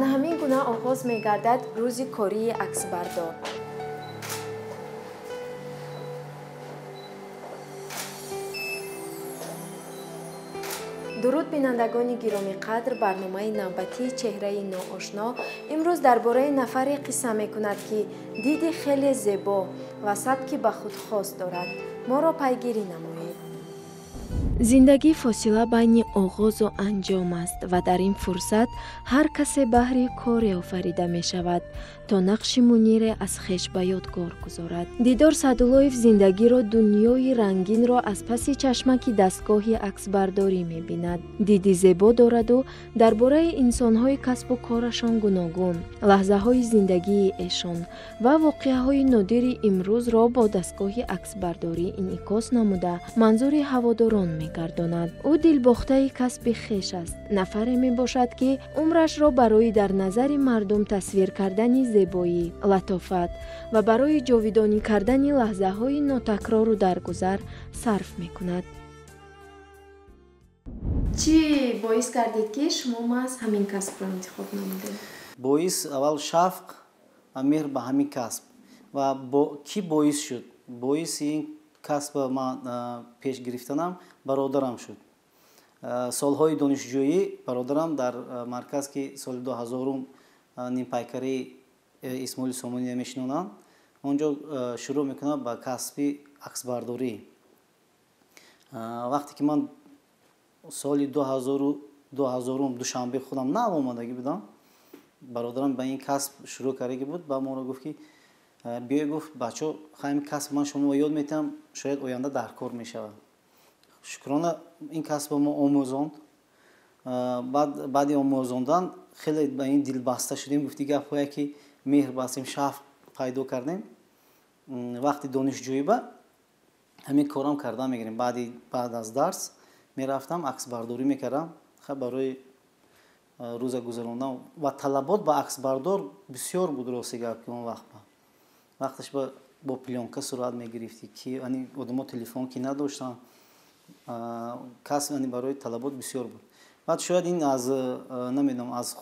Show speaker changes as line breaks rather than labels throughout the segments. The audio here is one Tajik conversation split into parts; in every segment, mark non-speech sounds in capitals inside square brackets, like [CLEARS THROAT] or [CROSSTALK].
ана ҳамин гуна оғоз мегардад рӯзи кории аксбардор дуруд бинандагони гиромиқадр барномаи навбатии чеҳраи ноошно имрӯз дар бораи нафаре қисса мекунад ки диди хеле зебо ва сабки ба худ хос дорад. Моро пайгирӣ намоед зиндагӣ фосила байни оғозу анҷом аст ва дар ин фурсат ҳар касе баҳри коре офарида мешавад то нақши мунире аз хеш ба ёдгор гузорад. Дидор садуллоев зиндагиро дунёи рангинро аз паси чашмаки дастгоҳи аксбардорӣ мебинад. Диди зебо дораду дар бораи инсонҳои касбу корашон гуногун. Лаҳзаҳои зиндагии эшон ва воқеаҳои нодири имрӯзро бо дастгоҳи аксбардорӣ инъикос намуда манзури ҳаводорон мегардонад. Ӯ дилбохтаи касби хеш аст. Нафаре мебошад ки умрашро барои дар назари мардум тасвир кардани зебоӣ латофат ва барои ҷовидонӣ кардани лаҳзаҳои нотакрору даргузар сарф мекунад. Чӣ боис гардид ки шумо маҳз ҳамин касбро интихоб намудед?
Боис аввал шафқ ва меҳр ба ҳамин касб. Ва кӣ боис шуд? Боиси ин касба ман пеш гирифтанам бародарам шуд. Солҳои донишҷӯӣ бародарам дар марказ ки соли ду ҳазорум нимпайкарии Э, исмоили сомония мешинонанд онҷо э, шурӯъ мекунад ба касби аксбардорӣ вақте ки ман соли дуҳазорум душанбе худам нав омадагӣ будам бародарам ба ин касб шурӯъ кардагӣ буд. Ба моро гуфт ки э, биёй гуфт бачо ҳамин касб ман шумо ёд метиҳам шояд оянда дар кор мешавад шукрона ин касб ба мо омӯзонд. Баъди омӯзондан хеле ба ин дилбаста шудем. Гуфти гапҳое ки меҳр бастем шаф пайдо кардем. Вақти донишҷӯӣ ба ҳамин корам карда мегирем. Баъд аз дарс мерафтам аксбардорӣ мекардам. Барои рӯза гузарондан ва талабот ба аксбардор бисёр буд рости гап ки он вақт вақташ бо плёнка сурат мегирифтӣ ки одамо телефон ки надоштанд кас барои талабот бисёр буд баъд шояд ин аз э, намедонам аз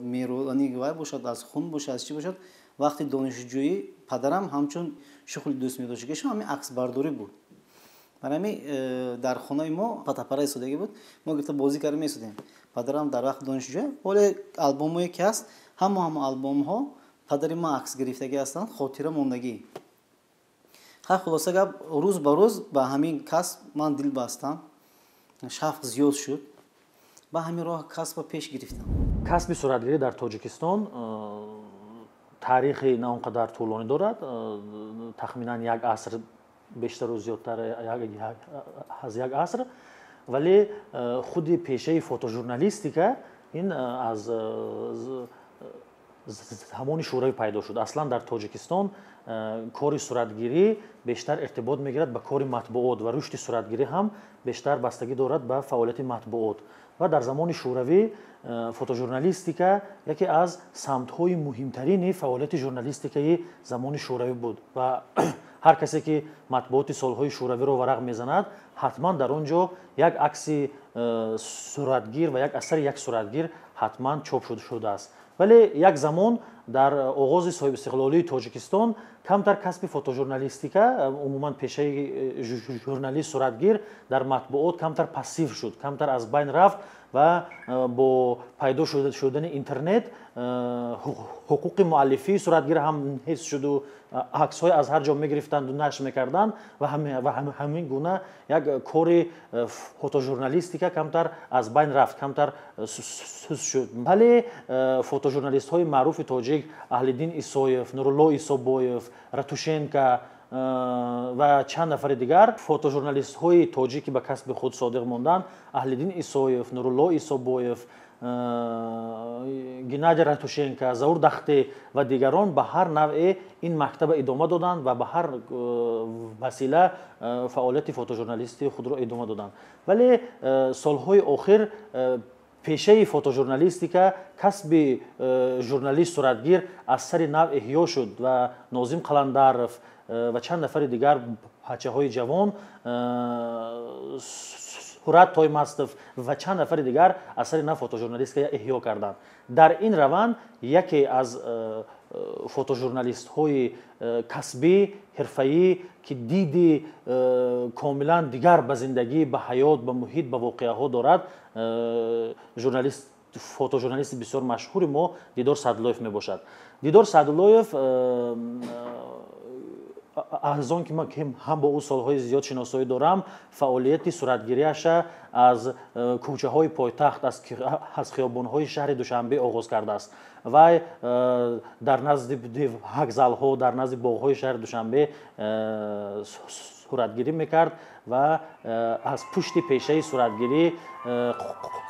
мерони вай бошад аз хун бошад аз чӣ бошад? Вақти донишҷӯӣ падарам ҳамчун шухли дӯст медошт кешо ҳамин аксбардорӣ буд. Барами э, дар хонаи мо патапара истодагӣ буд. Мо гирифта бозӣ карда месудем падарам дар вақти донишҷӯӣ. Оле албомое ки ҳаст ҳама ҳама албомҳо падари ман акс гирифтагӣ ҳастанд хотира мондагӣ. Ха хулоса гап рӯз ба рӯз ба ҳамин касб ман дил бастам. Шавқ зиёд шуд ба ҳамин роҳ касба пеш гирифтам.
Касби суратгирӣ дар тоҷикистон э, таърихи на он қадар тӯлонӣ дорад. Э, тахминан як аср бештару зиёдтар аз як аср. Вале э, худи пешаи фотожурналистика ин аз замони шӯравӣ пайдо шуд. Аслан дар тоҷикистон кори суратгирӣ бештар иртибот мегирад ба кори матбуот ва рушди суратгирӣ ҳам бештар бастагӣ дорад ба фаъолияти матбуот ва дар замони шӯравӣ э, фотожурналистика яке аз самтҳои муҳимтарини фаъолияти журналистикаи замони шӯравӣ буд. Ва [CLEARS THROAT] ҳар касе ки матбуоти солҳои шӯравиро варақ мезанад ҳатман дар он ҷо як акси э, суратгир ва як асари як суратгир ҳатман чоп шудааст. Вале як замон дар оғози соҳибистиқлолии тоҷикистон камтар касби фотожурналистика умуман пешаи э, журналист суратгир дар матбуот камтар пассив шуд камтар аз байн рафт ва э, бо пайдо шудани интернет ҳуқуқи муаллифии суратгир ҳам ҳис шуду аксҳое аз ҳар ҷо мегирифтанду нашр мекарданд ва ҳамин гуна як кори фотожурналистика камтар аз байн рафт камтар сус шуд. Вале фотожурналистҳои маъруфи тоҷик аҳлиддин исоев нурулло исобоев ратушенко ва чанд нафари дигар фотожурналистҳои тоҷик ки ба касби худ содиқ монданд аҳлиддин исоев нурулло исобоев геннадий ратушенко заур дахте ва дигарон ба ҳар навъе ин мактаба идома доданд ва ба ҳар васила фаъолияти фотожурналистии худро идома доданд. Вале солҳои охир пешаи фотожурналистика касби журналист суратгир аз сари нав эҳё шуд ва нозим қаландаров ва чанд нафари дигар бачаҳои ҷавон ҳурат тоймастов ва чанд нафари дигар асари на фотожурналистика эҳё карданд. Дар ин раванд яке аз фотожурналистҳои касбӣ ҳирфаӣ ки диди комилан дигар ба зиндагӣ ба ҳаёт ба муҳит ба воқеаҳо дорад. Журналист фотожурналисти бисёр машҳури мо дидор садуллоев мебошад. Дидор садуллоев аз он ки ман ҳам бо ӯ солҳои зиёд шиносоӣ дорам фаъолияти суратгириаша аз э, кӯчаҳои пойтахт аз хиёбонҳои шаҳри душанбе оғоз кардааст. Вай э, дар назди вокзалҳо дар назди боғҳои шаҳри душанбе э, суратгирӣ мекард ва аз пушти пешаи суратгирӣ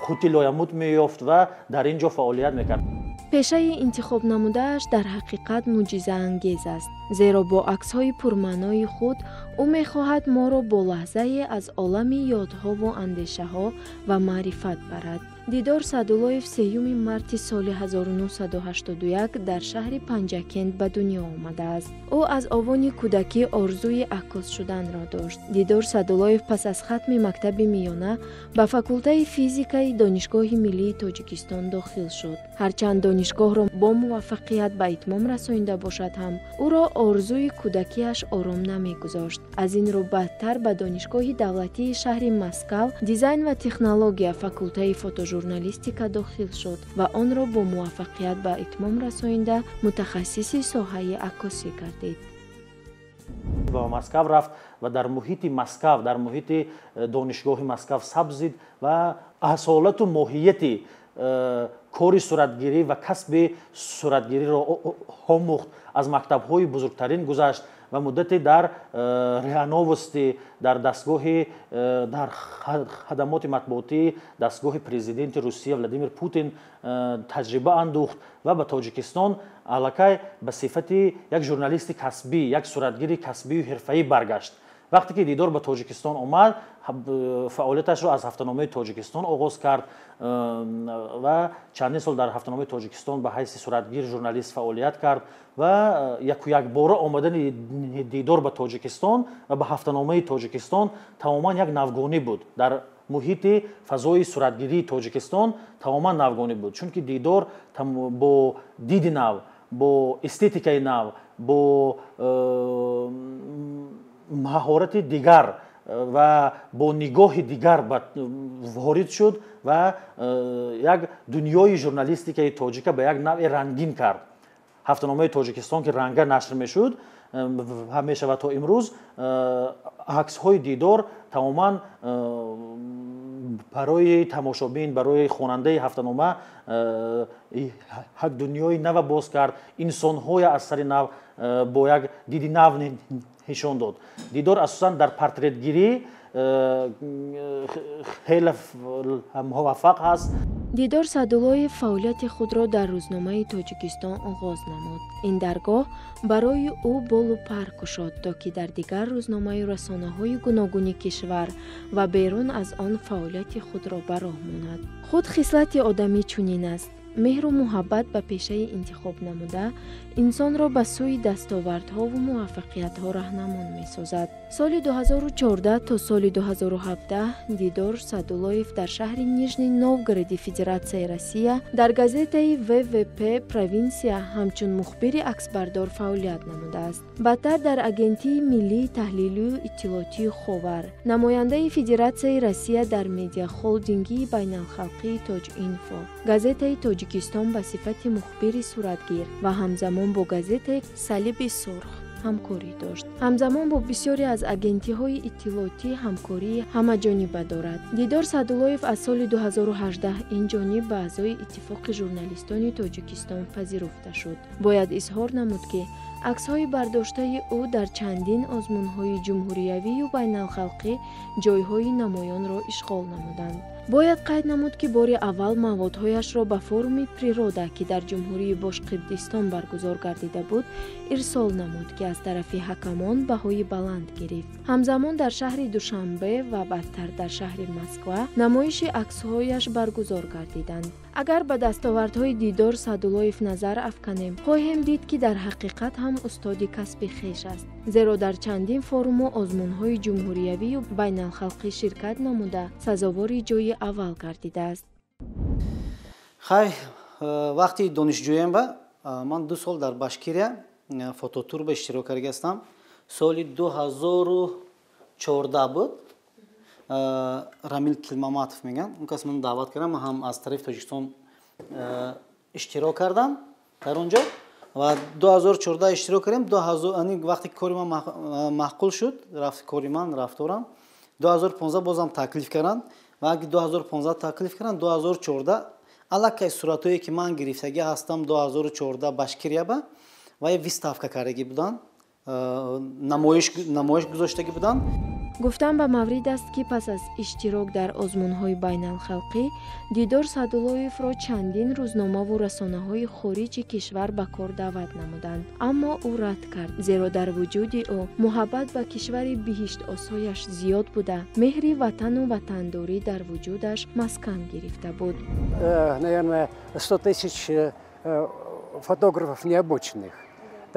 қути лоямуд меёфт ва дар ин ҷо фаъолият мекард
пешаи интихоб намудааш дар ҳақиқат мӯъҷизаангез аст зеро бо аксҳои пурмаънои худ ӯ мехоҳад моро бо лаҳзае аз олами ёдҳову андешаҳо ва маърифат барад дидор садуллоев сеюми марти соли 1981 дар шаҳри панҷакент ба дунё омадааст. Ӯ аз овони кӯдакӣ орзуи аккос шуданро дошт. Дидор садуллоев пас аз хатми мактаби миёна ба факултаи физикаи донишгоҳи миллии тоҷикистон дохил шуд. Ҳарчанд донишгоҳро бо муваффақият ба итмом расонида бошад ҳам ӯро орзуи кӯдакиаш ором намегузошт. Аз ин рӯ баъдтар ба донишгоҳи давлатии шаҳри маскав дизайн ва технология факултаи фотожурналистика дохил шуд ва онро бо муваффақият ба итмом расонида мутахассиси соҳаи аккосӣ гардид.
Ба маскав рафт ва дар муҳити маскав дар муҳити э, донишгоҳи маскав сабзид ва асолату моҳияти э, кори суратгирӣ ва касби суратгириро омӯхт аз мактабҳои бузургтарин гузашт ва муддате дар э, реановости дар дастгоҳи э, дар хадамоти матбуотӣ дастгоҳи президенти русия владимир путин э, таҷриба андӯхт ва ба тоҷикистон аллакай ба сифати як журналисти касбӣ як суратгири касбию ҳирфаӣ баргашт вақте ки дидор ба тоҷикистон омад фаъолияташро аз ҳафтаномаи тоҷикистон оғоз кард ва чандин сол дар ҳафтаномаи тоҷикистон ба ҳайси суратгир журналист фаъолият кард ва яку якбора омадани дидор ба тоҷикистон ва ба ҳафтаномаи тоҷикистон тамоман як навгонӣ буд. Дар муҳити фазои суратгирии тоҷикистон тамоман навгонӣ буд. Чунки дидор бо диди нав бо эстетикаи нав бо маҳорати дигар э, ва бо нигоҳи дигар ворид шуд ва э, як дунёи журналистикаи тоҷика ба як навъе рангин кард. Ҳафтаномаи тоҷикистон ки ранга нашр мешуд э, мешавад то имрӯз аксҳои дидор тамоман барои тамошобин барои хонандаи ҳафтанома як дунёи нава боз кард. Инсонҳое аз сари нав бо як диди нав нишон дод. Дидор асосан дар портретгирӣ э, хеле муваффақ ҳаст
дидор садуллоев фаъолияти худро дар рӯзномаи тоҷикистон оғоз намуд. Ин даргоҳ барои ӯ болу пар кушод то ки дар дигар рӯзномаю расонаҳои гуногуни кишвар ва берун аз он фаъолияти худро ба роҳ монад худ хислати одамӣ чунин аст меҳру муҳаббат ба пешаи интихоб намуда инсонро ба сӯи дастовардҳову муваффақиятҳо раҳнамон месозад. соли 2014 то соли 2017 дидор садуллоев дар шаҳри нижний новгороди федератсияи россия дар газетаи ввп провинсия ҳамчун мухбири аксбардор фаъолият намудааст. Баъдтар дар агентии миллии таҳлилию иттилоотии ховар. Намояндаи федератсияи россия дар медиахолдингии байналхалқии тоҷинфо газетаи тоҷикистон ба сифати мухбири суратгир ва ҳамзамон бо газетаи салиби сурх ҳамкорӣ дошт. Ҳамзамон бо бисёре аз агентиҳои иттилоотӣ ҳамкории ҳамаҷониба дорад. Дидор садуллоев аз соли 2018 инҷониб ба аъзои иттифоқи журналистони тоҷикистон пазируфта шуд. Бояд изҳор намуд ки аксҳои бардоштаи ӯ дар чандин озмунҳои ҷумҳуриявию байналхалқӣ ҷойҳои намоёнро ишғол намуданд бояд қайд намуд ки бори аввал маводҳояшро ба форуми природа ки дар ҷумҳурии бошқирдистон баргузор гардида буд ирсол намуд ки аз тарафи ҳакамон баҳои баланд гирифт. Ҳамзамон дар шаҳри душанбе ва баъдтар дар шаҳри москва намоиши аксҳояш баргузор гардиданд агар ба дастовардҳои дидор садуллоев назар афканем хоҳем дид ки дар ҳақиқат ҳам устоди касби хеш аст. Зеро дар чандин форуму озмунҳои ҷумҳуриявию байналхалқӣ ширкат намуда сазовори ҷойи аввал гардидааст.
Хай э, вақти донишҷӯем ба ман ду сол дар башкирия э, фототурба иштирок кардаастам соли дуҳазору чордаҳ буд рамил килмаматов мегӯянд он кас ман даъват кардам ҳам аз тарафи тоҷикистон иштирок кардам дар он ҷо. Ва 2014 иштирок кардем. Вақте кори ман маҳқул шуд рафти кори ман рафторам 2015 бозам таклиф карданд ва аги 2015 таклиф карданд 2014 аллакай суратҳое ки ман гирифтагӣ ҳастам 2014 башкирияба ва виставка кардагӣ буданд намоиш гузоштагӣ буданд
гуфтан ба маврид аст ки пас аз иштирок дар озмунҳои байналхалқӣ дидор садуллоевро чандин рӯзномаву расонаҳои хориҷи кишвар ба кор даъват намуданд. Аммо ӯ рад кард зеро дар вуҷуди ӯ муҳаббат ба кишвари биҳиштосояш зиёд буда. Меҳри ватану ватандорӣ дар вуҷудаш маскан гирифта буд.
Э, наверное сто тысяч э, фотографов необученных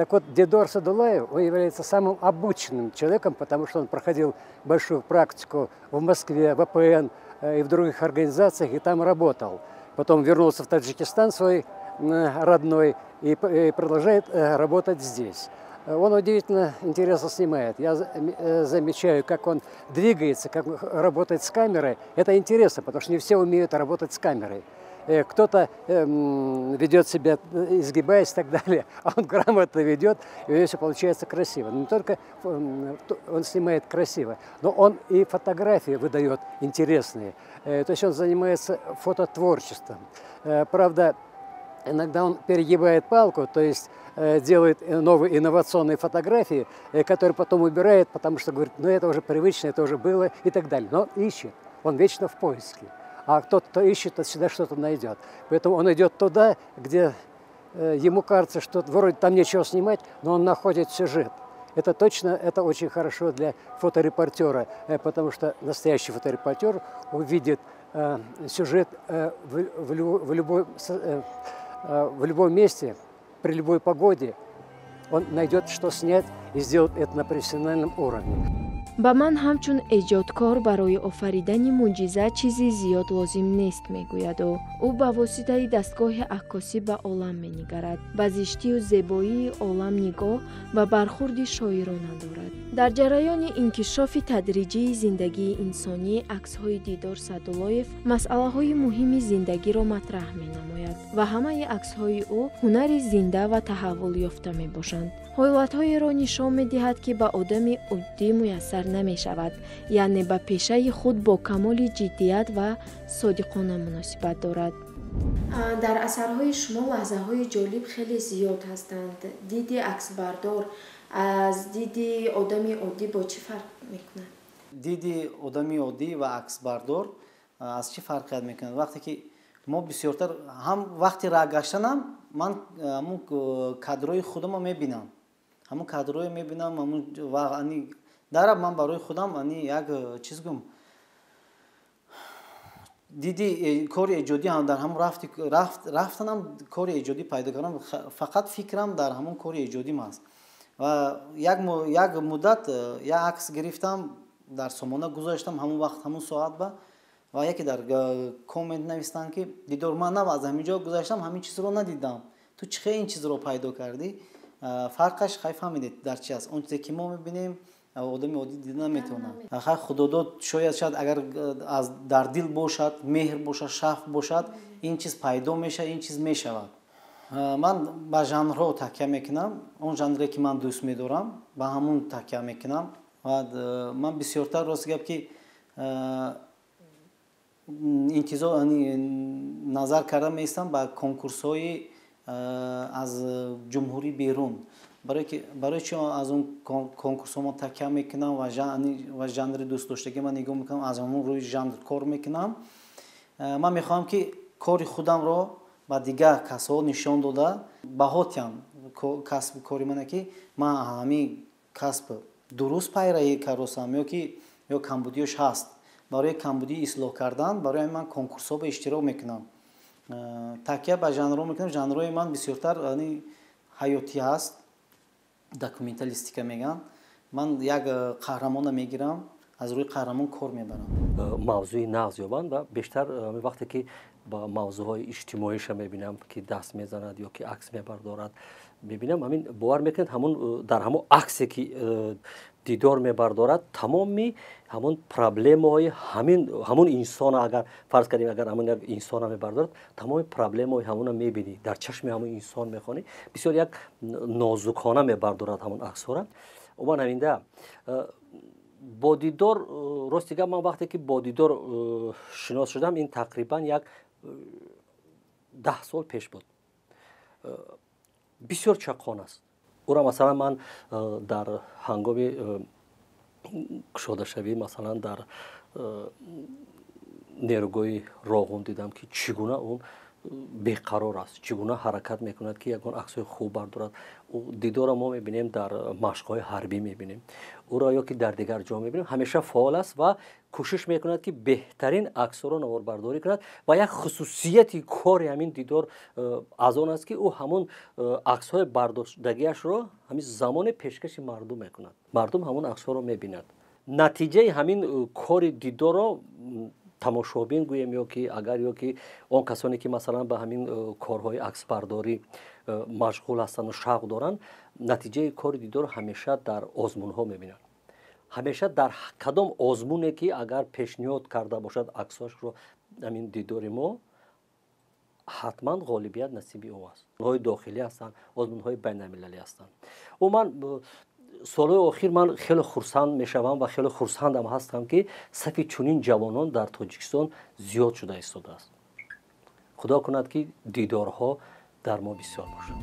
Так вот, Дедор Садулаев, он является самым обученным человеком, потому что он проходил большую практику в Москве, в АПН э, и в других организациях, и там работал. Потом вернулся в Таджикистан свой родной и продолжает э, работать здесь. Он удивительно интересно снимает. Я э, замечаю, как он двигается, как работает с камерой. Это интересно, потому что не все умеют работать с камерой. Э, кто-то эм, ведет себя, э, изгибаясь и так далее, [LAUGHS] а он грамотно ведет, и у него все получается красиво. Не только эм, он снимает красиво, но он и фотографии выдает интересные. Э, то есть он занимается фототворчеством. Правда, иногда он перегибает палку, то есть делает новые инновационные фотографии, которые потом убирает, потому что говорит, ну это уже привычно, это уже было и так далее. Но ищет, он вечно в поиске а тот, кто ищет, тот всегда что-то найдет. Поэтому он идет туда, где э, ему кажется, что вроде там нечего снимать, но он находит сюжет. Это точно, это очень хорошо для фоторепортера, э, потому что настоящий фоторепортер увидит э, сюжет э, в, в, в, любой, э, э, в любом месте, при любой погоде. Он найдет, что снять и сделать это на профессиональном уровне.
Ба ман ҳамчун эҷодкор барои офаридани мӯъҷиза чизи зиёд лозим нест мегӯяд ӯ. Ӯ ба воситаи дастгоҳи аккосӣ ба олам менигарад. Ба зиштию зебоии олам нигоҳ ва бархурди шоирона дорад дар ҷараёни инкишофи тадриҷии зиндагии инсонӣ аксҳои дидор садуллоев масъалаҳои муҳими зиндагиро матраҳ менамояд ва ҳамаи аксҳои ӯ ҳунари зинда ва таҳаввулёфта мебошанд. Ҳолатҳоеро нишон медиҳад ки ба одами уддӣ муяссар намешавад яъне ба пешаи худ бо камоли ҷиддият ва содиқона муносибат дорад. Дар асарҳои шумо лаҳзаҳои ҷолиб хеле зиёд ҳастанд. Диди аксбардор аз диди одами оддӣ бо чӣ фарқ мекунад?
Диди одами оддӣ ва аксбардор аз чӣ фарқият мекунад? Вақте ки мо бисёртар ҳам вақти раг гаштанам ман ҳамун кадрои худамро мебинам. Ҳамун кадрое мебинам дара ман барои худам як чиз гум. Диди э, кори эҷодӣ дар ҳамун рафтанам кори эҷодӣ пайдо кардам. Фақат фикрам дар ҳамун кори эҷодим аст. Ва як муддат э, як акс гирифтам дар сомона гузоштам ҳамун вақт ҳамун соат ба ва яке дар э, коммент навистанд ки дидор ман нав аз ҳамин ҷо гузаштам ҳамин чизро надидам. Ту чӣ хе ин чизро пайдо кардӣ? Фарқаш хай фаҳмидед дар чи аст? Он чизе ки мо мебинем одами оддӣ дида наметавонад хай худодод шояд шояд агар дар дил бошад меҳр бошад шаф бошад ин чиз пайдо мешавад ин чиз мешавад. Ман ба жанрҳо такя мекунам. Он жанре ки ман дӯст медорам ба ҳамун такя мекунам. Ман бисёртар рост гап ки интизор назар карда меистам ба конкурсҳои аз ҷумҳурӣ берун барои чи аз он конкурсҳомо такя мекунам ва жанри дӯстдоштагӣ ман нигоҳ мекунам аз ҳамон рӯи жанр кор мекунам. Ман мехоҳам ки кори худамро ба дигар касҳо нишон дода. Баҳотиам касби кори мане ки ман ҳамин касб дуруст пайравӣ кардостам ё ки ё камбудиёш ҳаст. Барои камбудӣ ислоҳ кардан барои ман конкурсҳо ба иштирок мекунам. Такя ба жанрҳо мекунам. Жанрҳои ман бисёртар ҳаётӣ ҳаст документалистика меган ман як қаҳрамона мегирам аз рӯи қаҳрамон кор мебарам.
Мавзӯи нағз ёбанд ва бештар вақте ки ба мавзӯъҳои иҷтимоиша мебинам ки даст мезанад ё ки акс мебардорад мебинам ҳамин бовар мекунед ҳамон дар ҳамон аксе ки дидор мебардорад тамоми ҳамон проблемаҳои ҳамон инсон агар фарз кардем агар ҳамон як инсона мебардорад тамоми проблемаҳои ҳамона мебинӣ. Дар чашми ҳамон инсон мехонӣ. Бисёр як нозукона мебардорад ҳамон аксора. Уман ҳаминда бо дидор рости гап ман вақте ки бо дидор шинос шудам ин тақрибан як даҳ сол пеш буд бисёр чақон аст. Ӯра масалан ман дар ҳангоми кушодашавӣ масалан дар нерӯгоҳи роғун дидам ки чӣ гуна он беқарор аст. Чӣ гуна ҳаракат мекунад ки ягон аксҳои хуб бардорад. Дидора мо мебинем дар машқҳои ҳарбӣ мебинем. Ӯро ё ки дар дигар ҷо мебинем ҳамеша фаъол аст ва кӯшиш мекунад ки беҳтарин аксҳоро наворбардорӣ кунад ва як хусусияти кори ҳамин дидор аз он аст ки ӯ ҳамон аксҳои бардоштагиашро ҳамин замоне пешкаши мардум мекунад. Мардум ҳамон аксҳоро мебинад. Натиҷаи ҳамин кори дидорро тамошобин гӯем ё ки агар ё ки он касоне ки масалан ба ҳамин корҳои аксбардорӣ машғул ҳастанду шавқ доранд натиҷаи кори дидор ҳамеша дар озмунҳо мебинанд. ҳамеша дар кадом озмуне ки агар пешниҳод карда бошад аксошро ҳамин дидори мо ҳатман ғолибият насиби ӯ аст ҳои дохилӣ ҳастанд озмунҳои байналмилалӣ ҳастанд. умуман солҳои охир ман хеле хурсанд мешавам ва хеле хурсандам ҳастам ки сафи чунин ҷавонон дар тоҷикистон зиёд шуда истодааст. Худо кунад ки дидорҳо дар мо бисёр бошад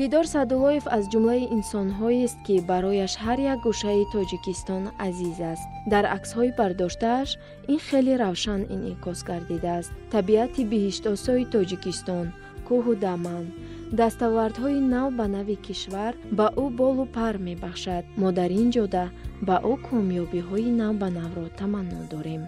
дидор садуллоев аз ҷумлаи инсонҳоест ки барояш ҳар як гӯшаи тоҷикистон азиз аст. Дар аксҳои бардоштааш ин хеле равшан инъикос гардидааст. Табиати биҳиштосои тоҷикистон кӯҳу даман дастовардҳои нав ба нави кишвар ба ӯ болу пар мебахшад. Мо дар ин ҷода ба ӯ комёбиҳои нав ба навро таманно дорем